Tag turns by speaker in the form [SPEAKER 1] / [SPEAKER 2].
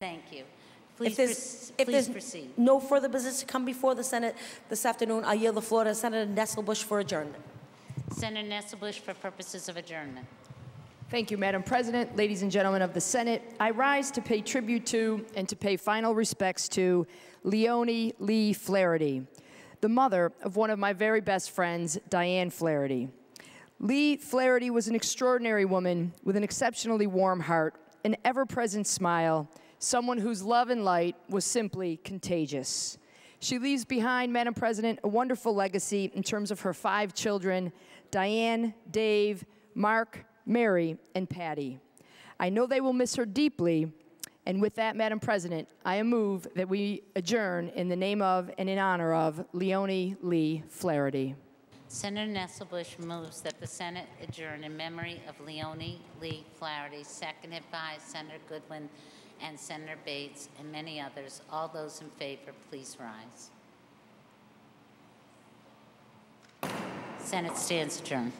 [SPEAKER 1] Thank you. Please,
[SPEAKER 2] If there's,
[SPEAKER 1] proce-
[SPEAKER 2] if
[SPEAKER 1] please
[SPEAKER 2] there's
[SPEAKER 1] proceed.
[SPEAKER 2] no further business to come before the Senate this afternoon, I yield the floor to Senator Nesselbush for adjournment.
[SPEAKER 1] Senator Nesselbush for purposes of adjournment.
[SPEAKER 3] Thank you, Madam President. Ladies and gentlemen of the Senate, I rise to pay tribute to and to pay final respects to Leonie Lee Flaherty, the mother of one of my very best friends, Diane Flaherty. Lee Flaherty was an extraordinary woman with an exceptionally warm heart, an ever present smile, someone whose love and light was simply contagious. She leaves behind, Madam President, a wonderful legacy in terms of her five children Diane, Dave, Mark, Mary, and Patty. I know they will miss her deeply, and with that, Madam President, I move that we adjourn in the name of and in honor of Leonie Lee Flaherty.
[SPEAKER 1] Senator Nesselbush moves that the Senate adjourn in memory of Leonie Lee Flaherty, seconded by Senator Goodwin and Senator Bates and many others. All those in favor, please rise. Senate stands adjourned.